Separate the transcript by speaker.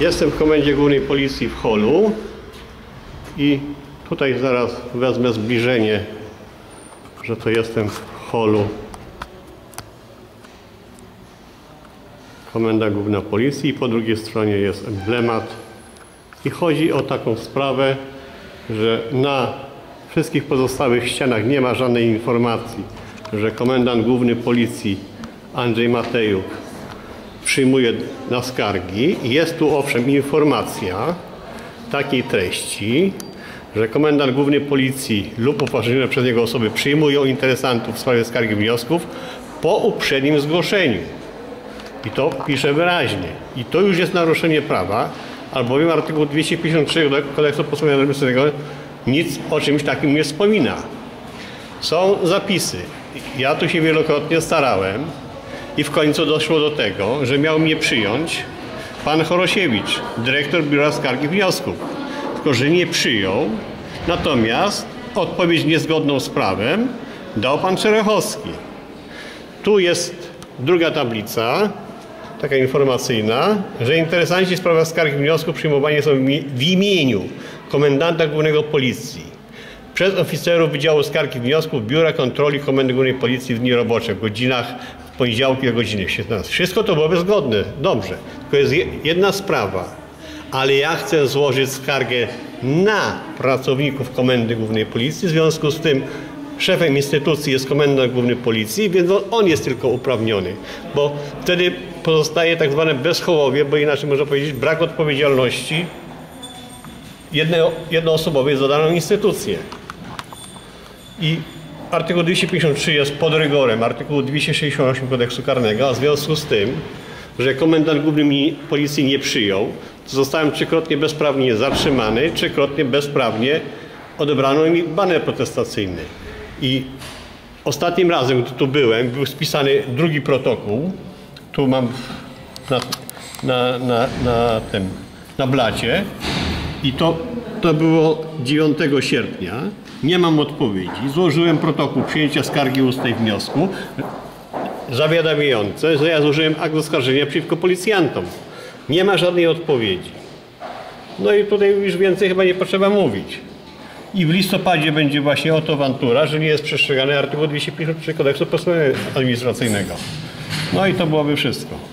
Speaker 1: Jestem w Komendzie Głównej Policji w holu i tutaj zaraz wezmę zbliżenie, że to jestem w holu. Komenda Główna Policji i po drugiej stronie jest emblemat i chodzi o taką sprawę, że na wszystkich pozostałych ścianach nie ma żadnej informacji, że komendant główny policji Andrzej Matejuk przyjmuje na skargi. Jest tu owszem informacja takiej treści, że komendant główny policji lub upoważnione przez niego osoby przyjmują interesantów w sprawie skargi wniosków po uprzednim zgłoszeniu. I to pisze wyraźnie. I to już jest naruszenie prawa, albowiem artykuł 253 kodeksu postępowania administracyjnego nic o czymś takim nie wspomina. Są zapisy. Ja tu się wielokrotnie starałem i w końcu doszło do tego, że miał mnie przyjąć pan Chorosiewicz, dyrektor Biura Skargi Wniosków. Tylko, że nie przyjął, natomiast odpowiedź niezgodną z prawem dał pan Czerechowski. Tu jest druga tablica, taka informacyjna, że interesanci w sprawach skargi wniosków przyjmowanie są w imi- w imieniu komendanta głównego policji przez oficerów Wydziału Skargi Wniosków Biura Kontroli Komendy Głównej Policji w dni robocze w godzinach poniedziałki o godzinie 17. Wszystko to byłoby zgodne, dobrze. Tylko jest je- jedna sprawa, ale ja chcę złożyć skargę na pracowników Komendy Głównej Policji, w związku z tym szefem instytucji jest komendant główny policji, więc on jest tylko uprawniony, bo wtedy pozostaje tak zwane bezchołowie, bo inaczej można powiedzieć brak odpowiedzialności jedno, jednoosobowej za daną instytucję. I artykuł 253 jest pod rygorem artykułu 268 kodeksu karnego, a w związku z tym, że komendant główny mi policji nie przyjął, to zostałem trzykrotnie bezprawnie zatrzymany, trzykrotnie bezprawnie odebrano mi baner protestacyjny. I ostatnim razem, gdy tu byłem, był spisany drugi protokół. Tu mam na, na, na, na tym, na blacie. I to, to było 9 sierpnia. Nie mam odpowiedzi. Złożyłem protokół przyjęcia skargi ustnej wniosku zawiadamiające, że ja złożyłem akt oskarżenia przeciwko policjantom. Nie ma żadnej odpowiedzi. No i tutaj już więcej chyba nie potrzeba mówić. I w listopadzie będzie właśnie oto awantura, że nie jest przestrzegany artykuł 253 kodeksu postępowania administracyjnego. No i to byłoby wszystko.